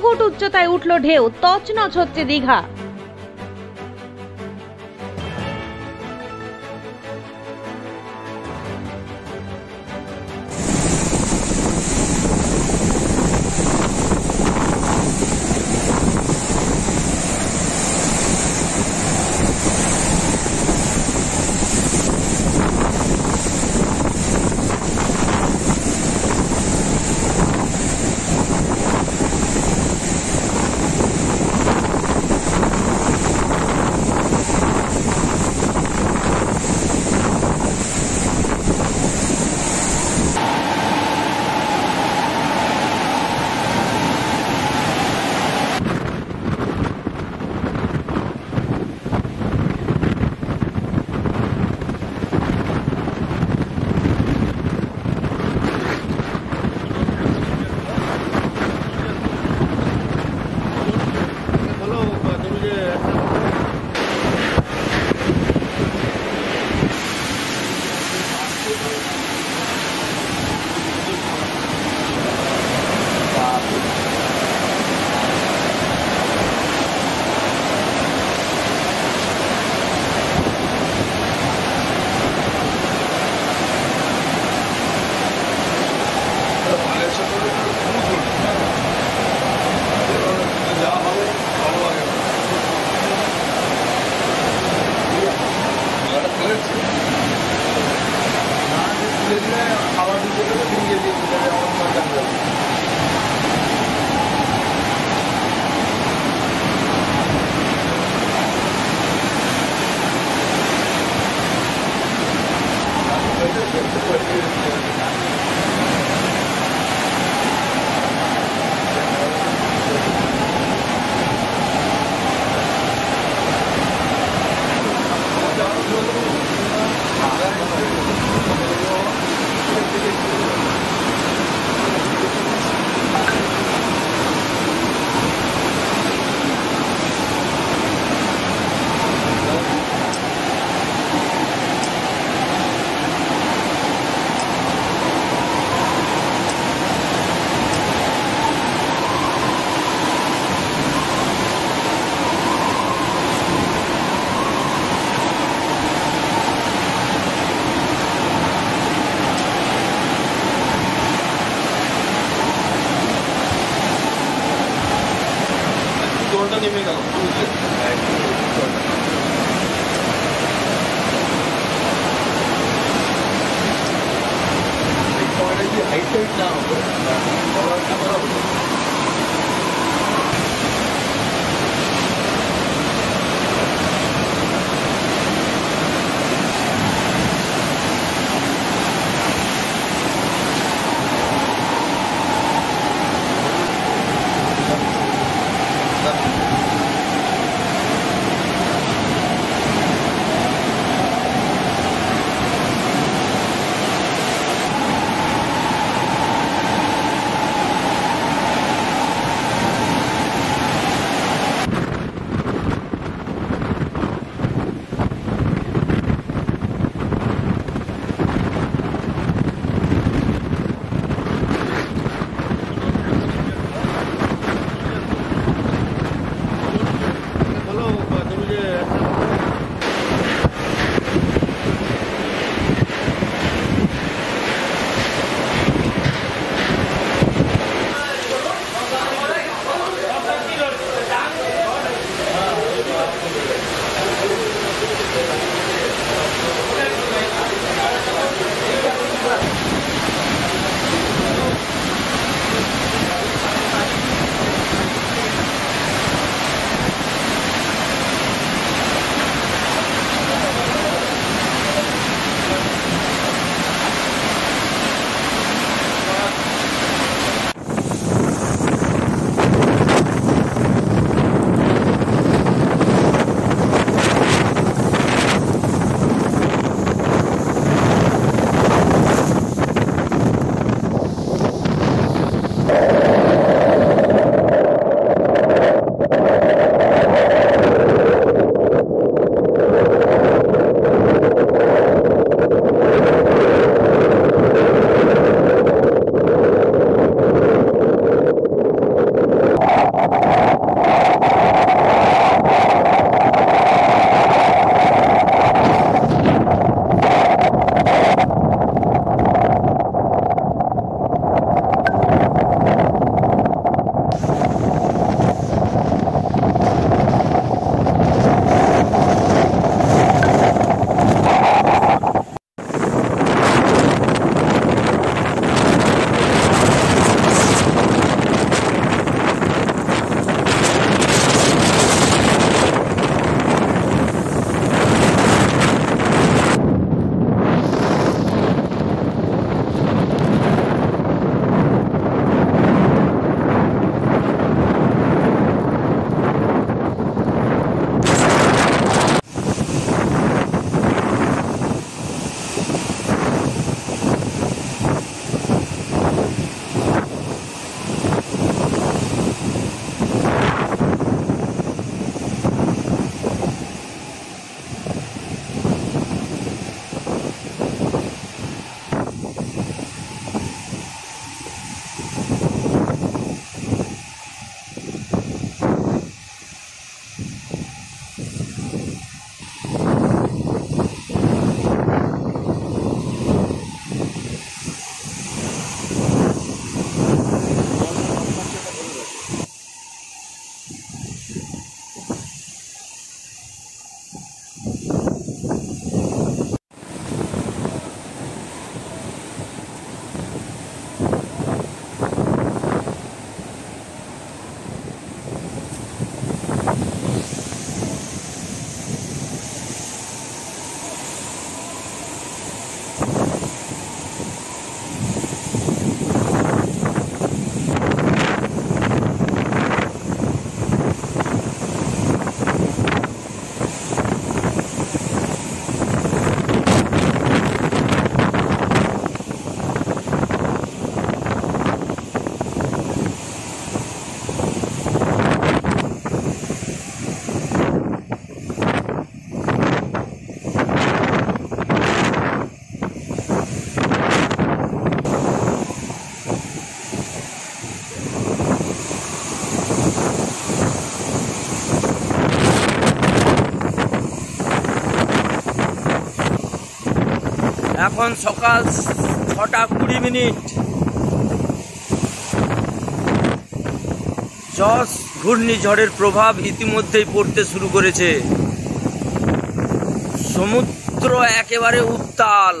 Foot উচ্চতায় উঠল ঢেউ তছনছ হচ্ছে Digha. Evet. Yani alabilecekleri 1700 liraya alınmadan lazım. এখন সকাল ছটা কুড়ি মিনিট। জস ঘূর্ণিঝড়ের প্রভাব ইতিমধ্যেই পড়তে শুরু করেছে। সমুদ্র একেবারে উত্তাল।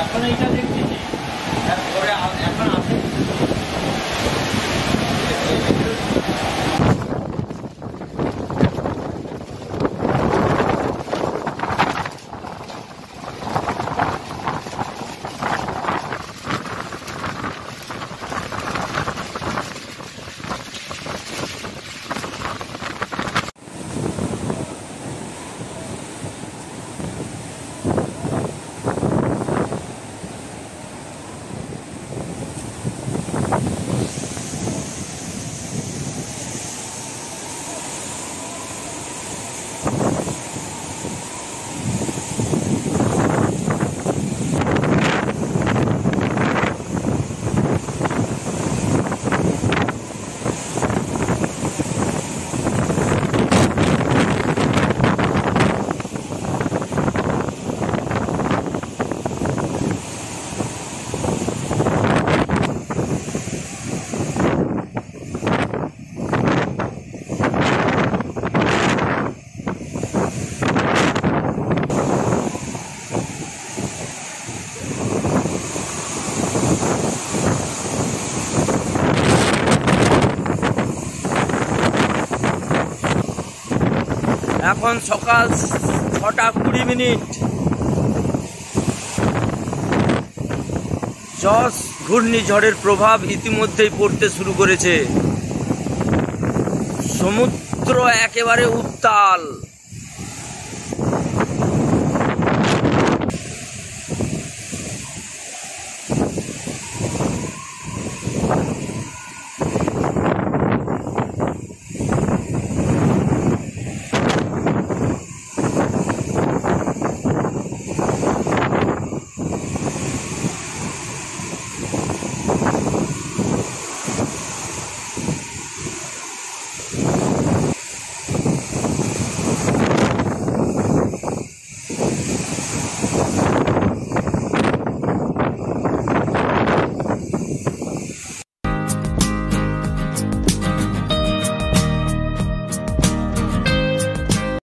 ଆପଣ ଏଇଟା ଦେଖ এখন সকাল ছটা কুড়ি মিনিট। জস ঘূর্ণিঝড়ের প্রভাব ইতিমধ্যেই পড়তে শুরু করেছে। সমুদ্র একেবারে উত্তাল।